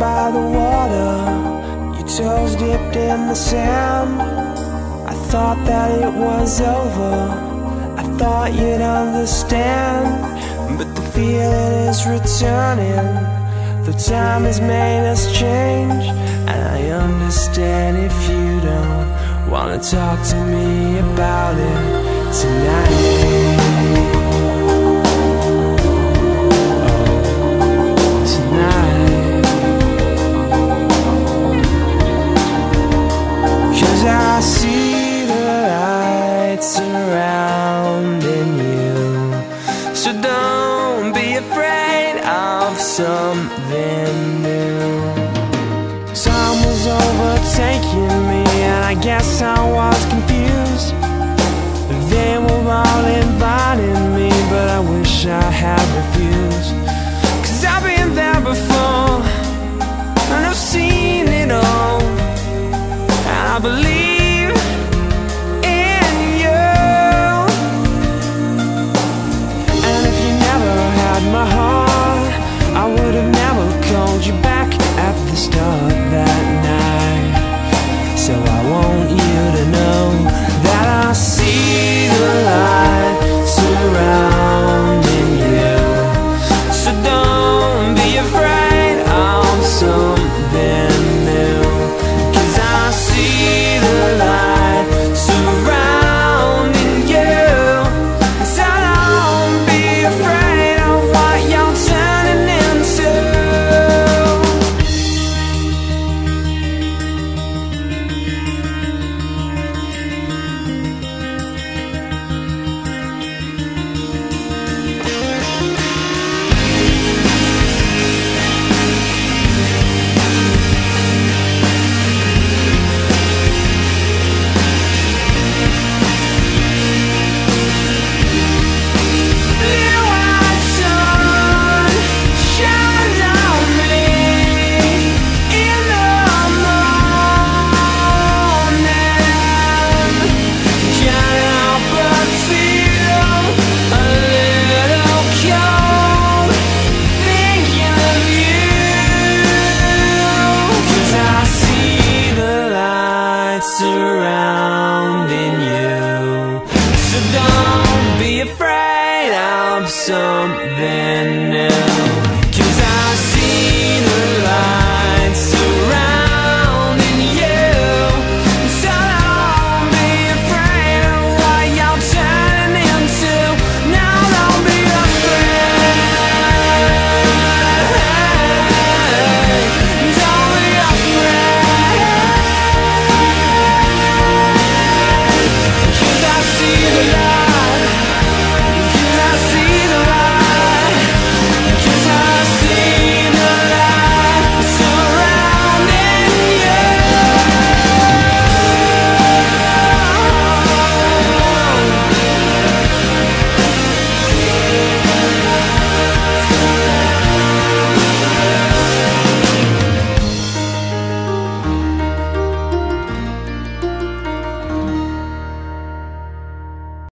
by the water, your toes dipped in the sand. I thought that it was over, I thought you'd understand. But the feeling is returning, the time has made us change. And I understand if you don't wanna talk to me about it tonight. Something new. Time was overtaking me, and I guess I was confused. They were all inviting me, but I wish I had refused. surrounding you. So don't be afraid of something new.